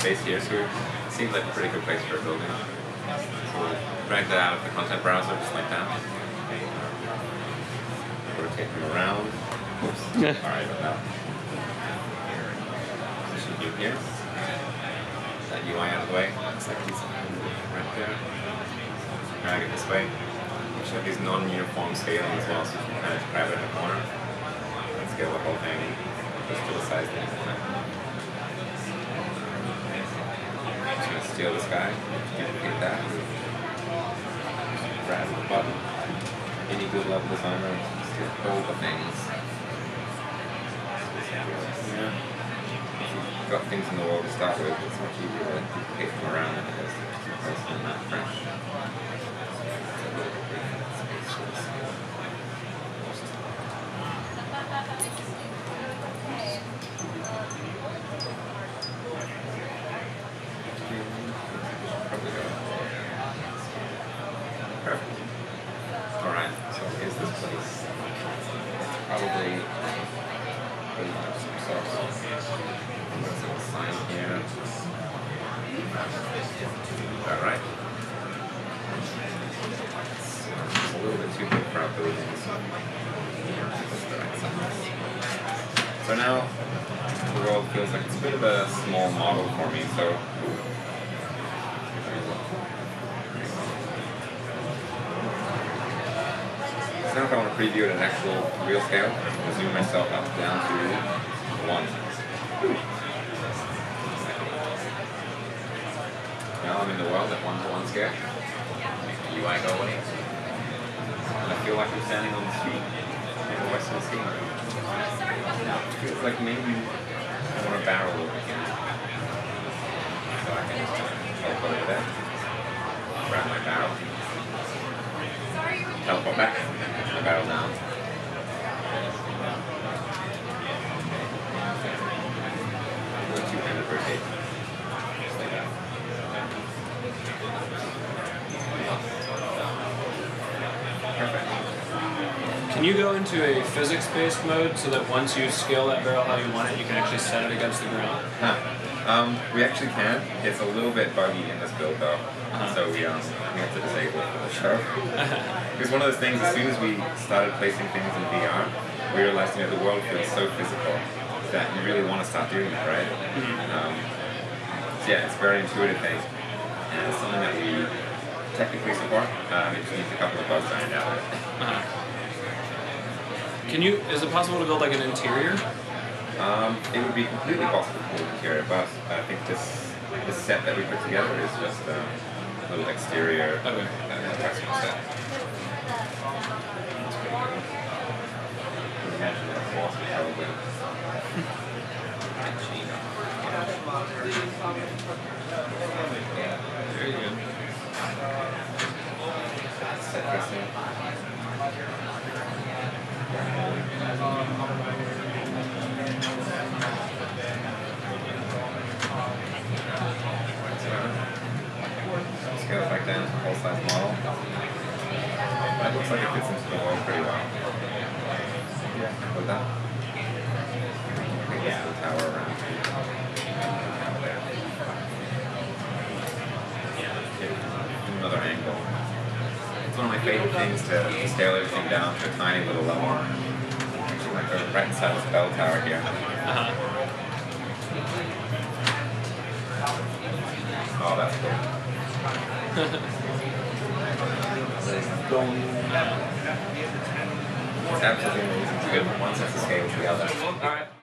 space here, so it seems like a pretty good place for a building. So we'll drag that out of the content browser just like that. Rotate them around. Oops. Alright, now. Position view here. That UI out of the way. Looks like he's right there. Drag it this way. We should have these non-uniform scaling as well, so you can kind of grab it in the corner and scale the whole thing just to the size that you want. Just gonna steal this guy, duplicate that, grab the button. Any good level designer steal all the things. Yeah. If you've got things in the world to start with, it's much easier to duplicate them around than it is to that fresh. Alright. A little bit too big for our buildings. So now the world feels like it's a bit of a small model for me, so So now if I want to preview at an actual real scale, I'll zoom myself up down to one. Now I'm in the world at one to one scale. Make the UI go. And I feel like I'm standing on the street in the western. Now it feels like maybe I want to barrel over here. So I can teleport over there. Grab my barrel. Teleport back. Can you go into a physics-based mode so that once you scale that barrel how you want it, you can actually set it against the ground? Huh. Um, we actually can. It's a little bit buggy in this build though, Uh-huh. so we um we have to disable it for the show. Because one of those things, as soon as we started placing things in VR, we realized you know the world feels so physical that you really want to start doing that, right? Um, so yeah, it's a very intuitive thing, and it's something that we technically support. Um, it just needs a couple of bugs ironed out. Can you? Is it possible to build like an interior? Um, it would be completely possible to move interior, but I think this this set that we put together is just um, a little exterior Okay. uh, attachment set. It's pretty you Imagine that boss would probably. Yeah, very good. Set dressing. Scale it back down to full size model. That looks like it fits into the wall pretty well. Yeah. Like that. This little tower around. Yeah. Another angle. It's one of my favorite things to, to scale everything down to a tiny little level. Actually, like go right inside this bell tower here. Uh-huh. Oh, that's cool. It's absolutely amazing to go from one sense of scale to the other. All right.